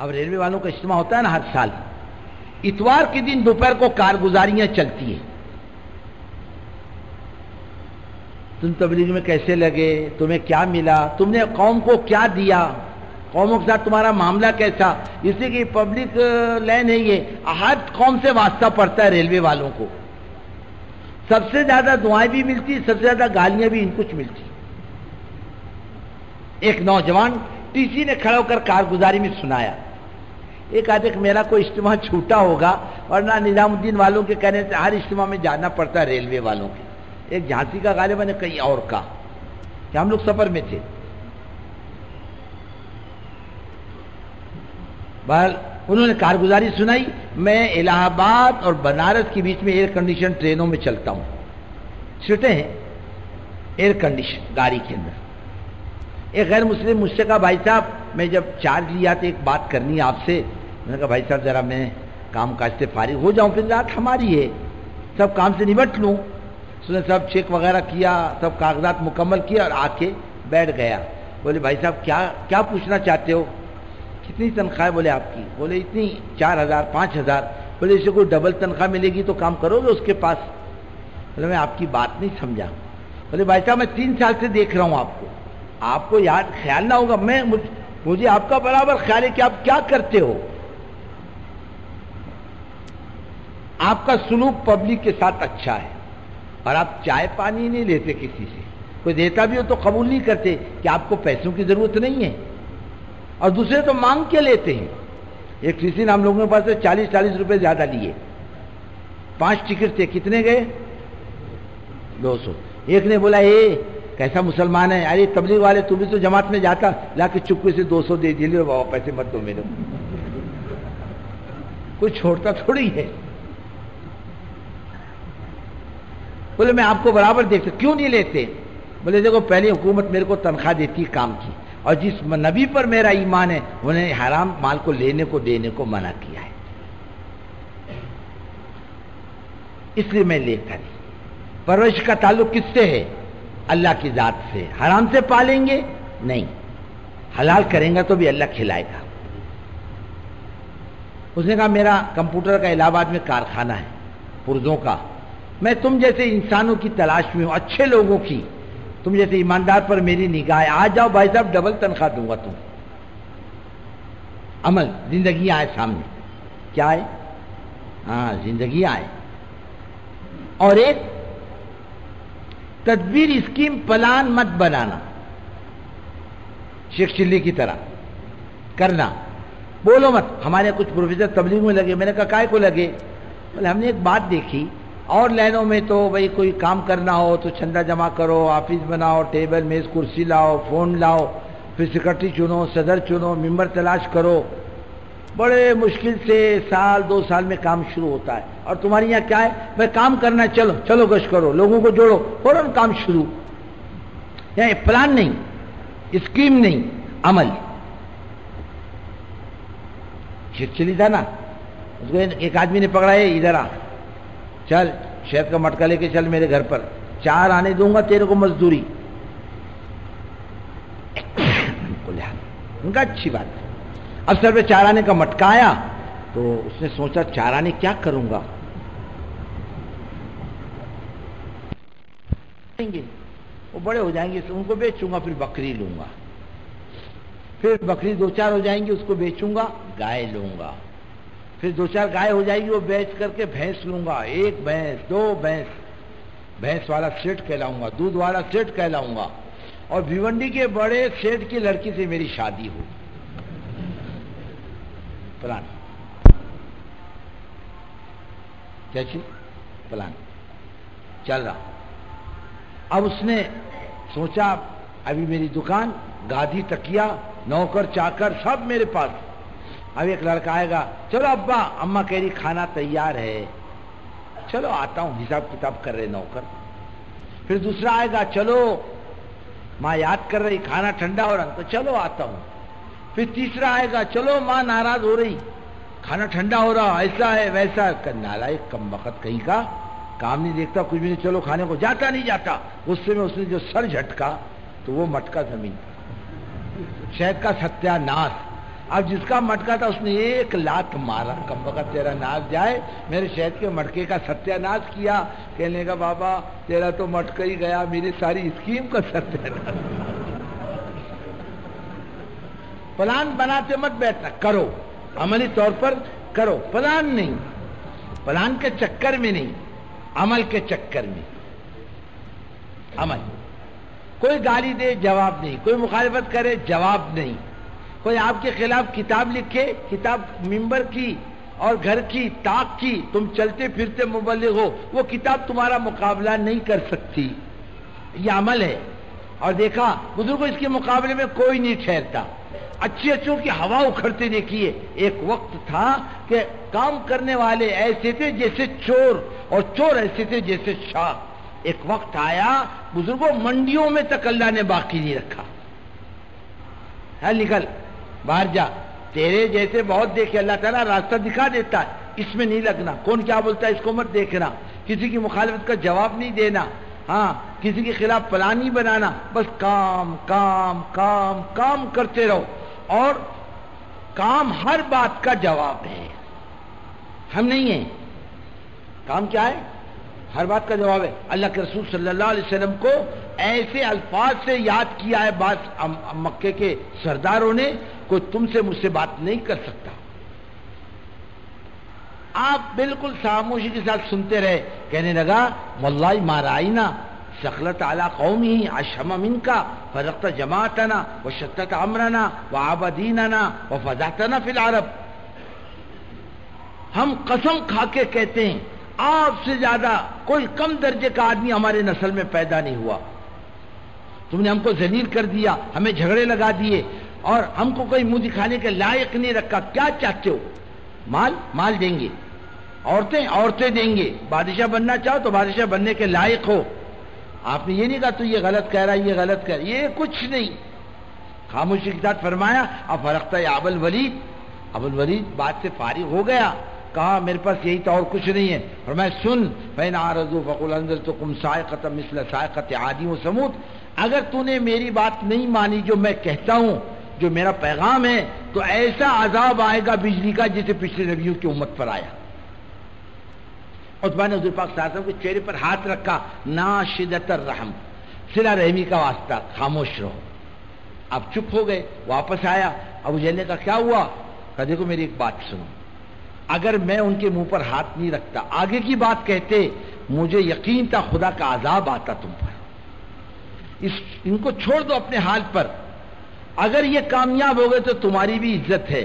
अब रेलवे वालों का इज्तम होता है ना हर साल। इतवार के दिन दोपहर को कारगुजारियाँ चलती हैं। तुम तबलीग में कैसे लगे? तुम्हें क्या मिला? तुमने कौम को क्या दिया? कौमों के साथ तुम्हारा मामला कैसा? इसलिए कि पब्लिक लैन है ये। हर कौम से वास्ता पड़ता है रेलवे वालों को। सबसे ज़्यादा दुआएँ भी मिलती, सबसे ज़्यादा गालियाँ भी इनको मिलती। एक नौजवान, टीसी ने खड़ा होकर कारगुजारी में सुनाया। एक आधे मेरा कोई इज्तम छूटा होगा और ना निजामुद्दीन वालों के कहने से हर इज्तम में जाना पड़ता है रेलवे वालों के। एक झांसी का गालिबा ने कहीं और का कि हम लोग सफ़र में थे? बहर उन्होंने कारगुजारी सुनाई। मैं इलाहाबाद और बनारस के बीच में एयर कंडीशन ट्रेनों में चलता हूँ। सीटें हैं एयर कंडीशन गाड़ी के अंदर। एक गैर मुस्लिम मुझसे कहा, भाई साहब, मैं जब चार्ज लिया तो एक बात करनी आपसे। मैंने कहा, भाई साहब, जरा मैं काम काज से फारिग हो जाऊँ, फिर रात हमारी है। सब काम से निपट लूँ। उसने सब चेक वगैरह किया, सब कागजात मुकम्मल किया और आके बैठ गया। बोले, भाई साहब, क्या क्या पूछना चाहते हो? कितनी तनख्वाह बोले, आपकी। बोले, इतनी, चार हज़ार, पाँच हज़ार। बोले इसे कोई डबल तनख्वाह मिलेगी तो काम करोगे उसके पास? बोले, मैं आपकी बात नहीं समझा। बोले, भाई साहब, मैं तीन साल से देख रहा हूँ आपको। आपको याद, ख्याल ना होगा, मैं मुझे आपका बराबर ख्याल है कि आप क्या करते हो? आपका सुलूक पब्लिक के साथ अच्छा है, और आप चाय पानी नहीं लेते किसी से। कोई देता भी हो तो कबूल नहीं करते कि आपको पैसों की ज़रूरत नहीं है। और दूसरे तो मांग के लेते हैं? एक किसी ने हम लोगों के पास से चालीस चालीस रुपए ज़्यादा लिए। पाँच टिकट थे, कितने गए? दो सौ। एक ने बोला, ए, कैसा मुसलमान है? अरे, तबलीग वाले, तू भी तो जमात में जाता। लाके चुपके से दो सौ दे दिए बाबा, पैसे मत दो मेरे कुछ छोड़ता थोड़ी है। बोले, मैं आपको बराबर देखता, क्यों नहीं लेते? बोले, देखो, पहली हुकूमत मेरे को तनख्वाह देती काम की, और जिस नबी पर मेरा ईमान है, उन्हें हराम माल को लेने को, देने को मना किया है। इसलिए मैं लेता नहीं। परवरिश का ताल्लुक किससे है? अल्लाह की जात से। हराम से पालेंगे? नहीं। हलाल करेंगे तो भी अल्लाह खिलाएगा। उसने कहा, मेरा कंप्यूटर का इलाहाबाद में कारखाना है, पुर्जों का। मैं तुम जैसे इंसानों की तलाश में हूँ, अच्छे लोगों की। तुम जैसे ईमानदार पर मेरी निगाह है। आ जाओ भाई साहब, डबल तनख्वाह दूँगा तुम। अमल, ज़िंदगी आए सामने। क्या है? हाँ ज़िंदगी आए। और एक, तदबीर स्कीम प्लान मत बनाना। शेख चिल्ली की तरह। करना। बोलो मत, हमारे कुछ प्रोफेसर तबलीग में लगे। मैंने कहा काय को लगे? बोले, हमने एक बात देखी और लाइनों में तो भाई कोई काम करना हो तो चंदा जमा करो, ऑफ़िस बनाओ, टेबल, मेज, कुर्सी लाओ, फ़ोन लाओ, फिर सेक्रेटरी चुनो, सदर चुनो, मेंबर तलाश करो। बड़े मुश्किल से साल, दो साल में काम शुरू होता है। और तुम्हारी यहाँ क्या है? भाई काम करना चलो चलो गश करो, लोगों को जोड़ो, फ़ौरन काम शुरू। यहाँ प्लान नहीं स्कीम नहीं, अमल। चली था ना उसको एक आदमी ने पकड़ा है इधर आ। चल शहद का मटका लेके चल मेरे घर पर। चार आने दूँगा तेरे को मजदूरी। उनका अच्छी बात है। अब सर पे चार आने का मटका आया तो उसने सोचा चार आने क्या करूँगा? वो बड़े हो जाएँगे तो उनको बेचूँगा, फिर बकरी लूँगा। फिर बकरी दो चार हो जाएँगी, उसको बेचूँगा, गाय लूँगा। फिर दो चार गाय हो जाएगी, वो बेच करके भैंस लूँगा। एक भैंस, दो भैंस। भैंस वाला सेठ कहलाऊँगा, दूध वाला सेठ कहलाऊँगा। और भिवंडी के बड़े सेठ की लड़की से मेरी शादी हो प्लान। चीज़? प्लान। चल रहा। अब उसने सोचा, अभी मेरी दुकान गाधी तकिया, नौकर, चाकर, सब मेरे पास। अब एक लड़का आएगा, चलो अब्बा, अम्मा कह रही, खाना तैयार है। चलो आता हूँ, हिसाब किताब कर रहे नौकर। फिर दूसरा आएगा, चलो, माँ याद कर रही, खाना ठंडा हो रहा तो चलो आता हूँ। फिर तीसरा आएगा, चलो, माँ, नाराज़ हो रही, खाना ठंडा हो रहा, ऐसा है, वैसा है। नाला एक कम वक्त कहीं का काम नहीं देखता, कुछ भी नहीं, चलो खाने को। जाता नहीं जाता। गुस्से में उसने जो सर झटका तो वो मटका ज़मीन शहद का सत्यानाश। अब जिसका मटका था उसने एक लात मारा। कम का तेरा नाश जाए, मेरे शहद के मटके का सत्यानाश किया। कहने का, बाबा, तेरा तो मटका ही गया, मेरी सारी स्कीम का सत्यानाश प्लान बनाते मत बैठना, करो। अमली तौर पर करो, प्लान नहीं। प्लान के चक्कर में नहीं, अमल के चक्कर में। अमल। कोई गाली दे, जवाब नहीं। कोई मुखालफत करे, जवाब नहीं। कोई आपके खिलाफ किताब लिखे, किताब मिंबर की और घर की, ताक की, तुम चलते फिरते मुबलिक हो, वो किताब तुम्हारा मुकाबला नहीं कर सकती। ये अमल है। और देखा, बुजुर्गो, इसके मुकाबले में कोई नहीं ठहरता। अच्छी अच्छों की हवा उखड़ते देखिए, एक वक्त था कि काम करने वाले ऐसे थे जैसे चोर, और चोर ऐसे थे जैसे शाह एक वक्त आया, बुज़ुर्गों, मंडियों में तक अल्लाह ने बाकी नहीं रखा। है, निकल। बाहर जा। तेरे जैसे बहुत देखे, अल्लाह ताला रास्ता दिखा देता है। इसमें नहीं लगना। कौन क्या बोलता है, इसको मत देखना। किसी की मुखालफत का जवाब नहीं देना। हाँ किसी के खिलाफ प्लान नहीं बनाना। बस काम काम काम काम करते रहो। और काम हर बात का जवाब है। हम नहीं है। काम क्या है? हर बात का जवाब है। अल्लाह के रसूल सल्लल्लाहु अलैहि वसल्लम को ऐसे अल्फाज से याद किया है बात मक्के के सरदारों ने, कोई तुमसे मुझसे बात नहीं कर सकता। आप बिल्कुल खामोशी के साथ सुनते रहे, कहने लगा मल्लाई माराई ना शखलत आला कौमी, अशम इनका फरकता जमातना, व शत्त अमरना, व आबदीना व फजातना फिल अरब। हम कसम खा के कहते हैं आपसे ज़्यादा कोई कम दर्जे का आदमी हमारे नस्ल में पैदा नहीं हुआ। तुमने हमको जलील कर दिया, हमें झगड़े लगा दिए, और हमको कोई मुँह दिखाने के लायक नहीं रखा। क्या चाहते हो? माल? माल देंगे। औरतें? औरतें देंगे। बादशाह बनना चाहो तो बादशाह बनने के लायक हो। आपने ये नहीं कहा, तू ये गलत कह रहा है, ये गलत कह रहा ये कुछ नहीं। खामोशी के साथ फरमाया, अब फरकता है अबल वलीद। अबुल वलीद बात से फारिग हो गया। कहा, मेरे पास यही तो और कुछ नहीं है। और मैं सुन, फ़ैन आरज़ू फकुल अंदर तो कुम सायकत मिसल सायकत आदि समूत अगर तूने मेरी बात नहीं मानी, जो मैं कहता हूँ, जो मेरा पैगाम है तो ऐसा अजाब आएगा बिजली का, जिसे पिछले नबियों की उम्मत पर आया। उतबा ने पाक साहब के चेहरे पर हाथ रखा ना शिदतर रहम। सिला रहमी का वास्ता, खामोश रहो। अब चुप हो गए, वापस आया। अब उजैले का क्या हुआ? कहा, देखो, मेरी एक बात सुनो। अगर मैं उनके मुँह पर हाथ नहीं रखता, आगे की बात कहते, मुझे यकीन था खुदा का आजाब आता तुम पर। इस, इनको छोड़ दो अपने हाल पर। अगर ये कामयाब हो गए तो तुम्हारी भी इज़्ज़त है।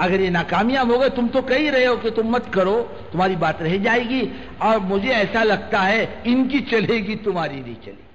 अगर ये नाकामयाब हो गए, तुम तो कह रहे हो कि तुम मत करो, तुम्हारी बात रह जाएगी। और मुझे ऐसा लगता है, इनकी चलेगी, तुम्हारी नहीं चलेगी।